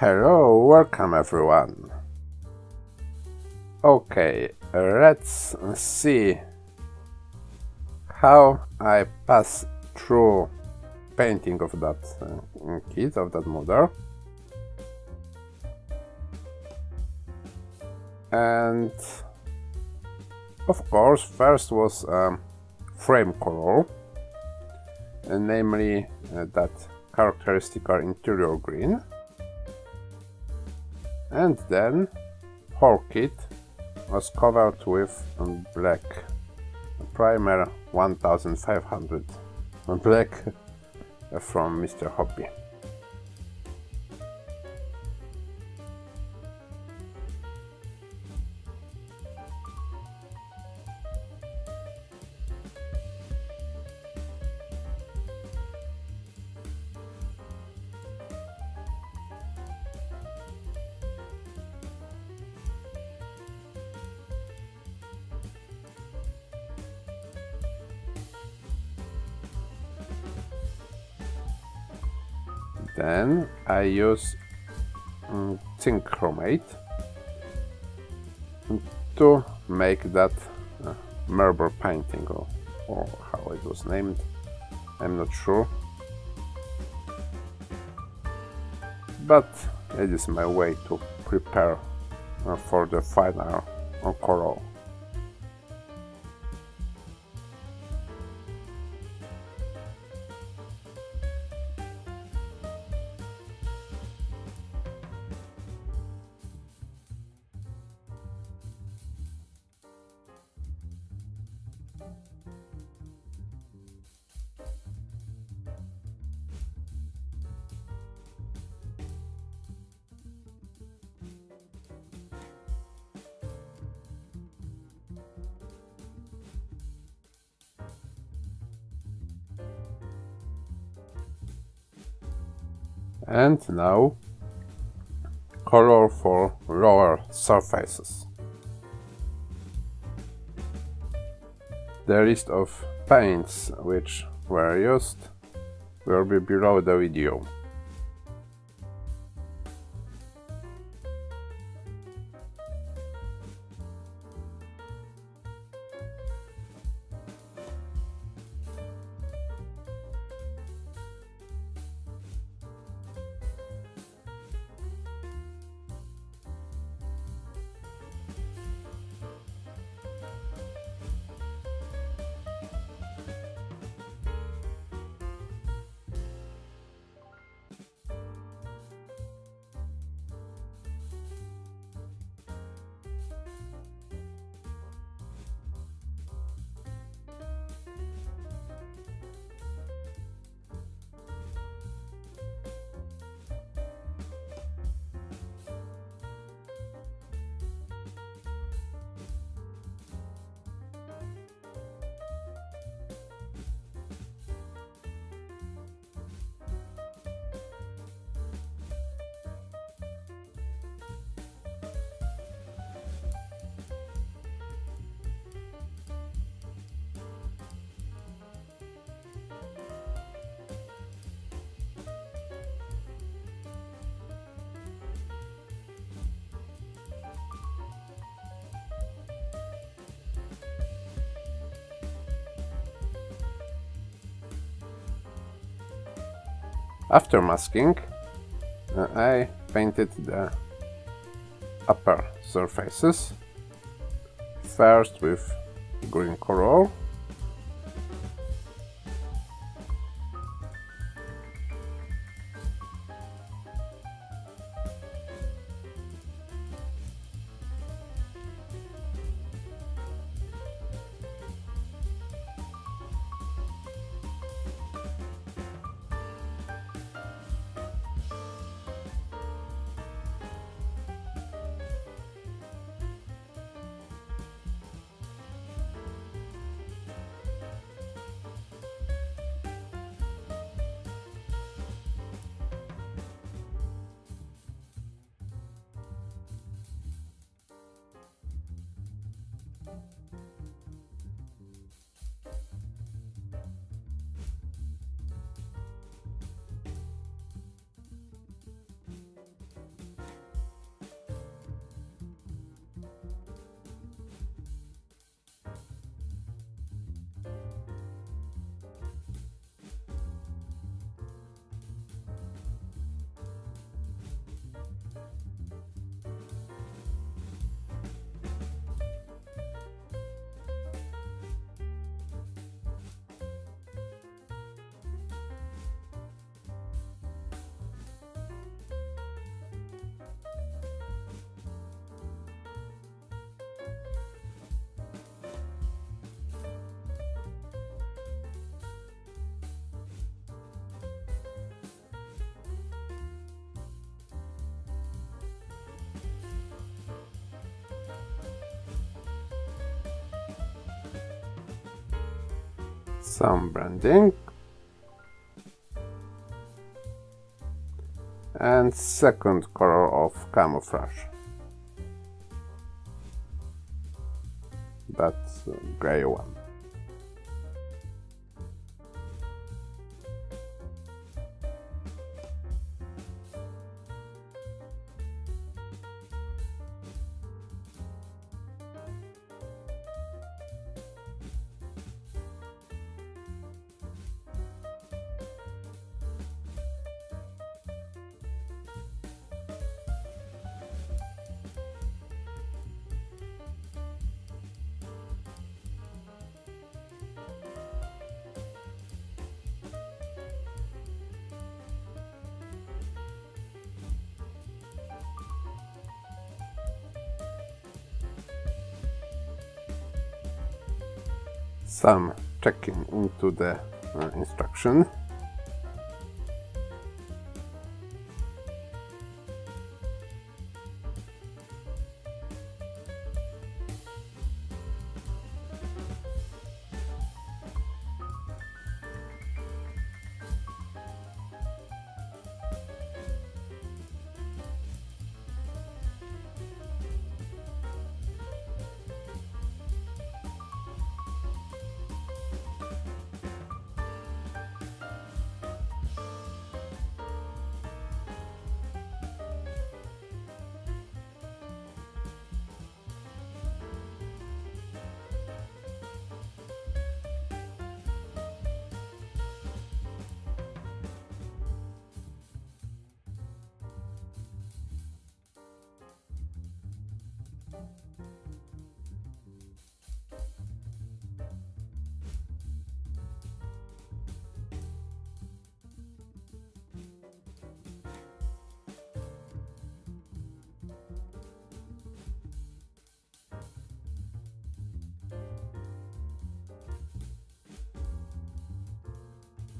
Hello, welcome everyone. Okay, let's see how I pass through painting of that uh, kit, of that model. And of course, first was um, frame color, namely uh, that characteristic interior green. And then whole kit was covered with black primer 1500 black uh, from Mr. Hobby. Then I use um, chromate to make that uh, marble painting or, or how it was named. I'm not sure. But it is my way to prepare uh, for the final uh, And now color for lower surfaces. The list of paints which were used will be below the video. After masking, uh, I painted the upper surfaces, first with green color, some branding and second color of camouflage. That's gray one some checking into the uh, instruction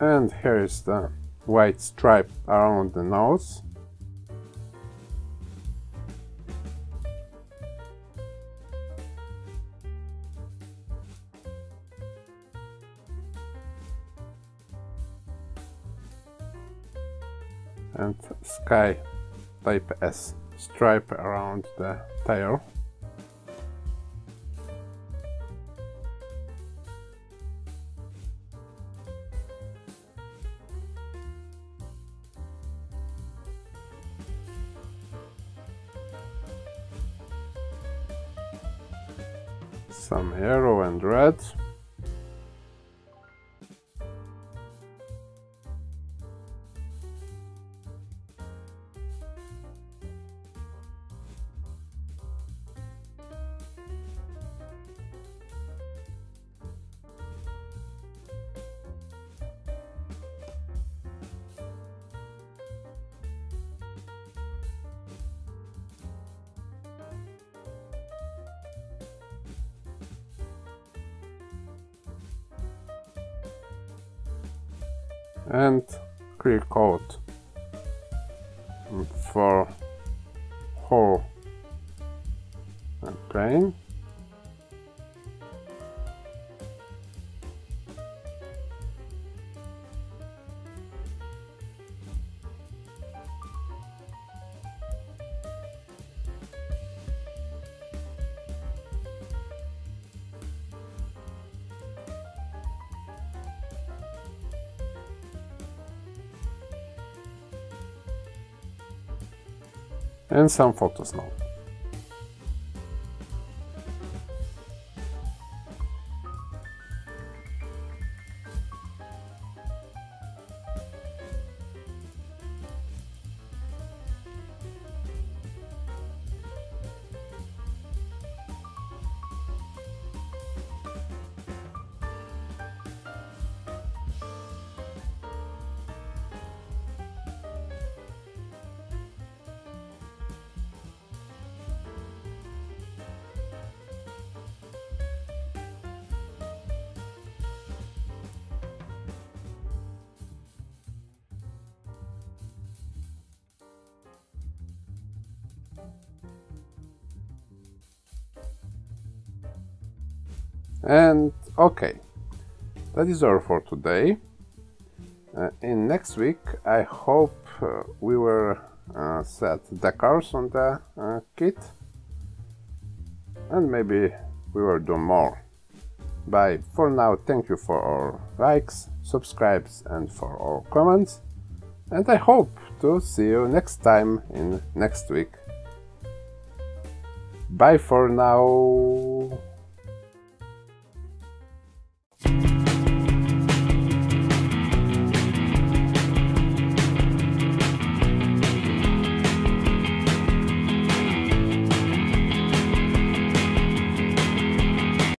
and here is the white stripe around the nose. And sky type S stripe around the tail some yellow and red. And clear coat for whole plane and some photos now. And okay that is all for today. Uh, in next week, I hope uh, we will uh, set cars on the uh, kit and maybe we will do more. Bye for now, thank you for all likes, subscribes and for all comments and I hope to see you next time in next week. Bye for now.